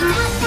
Happy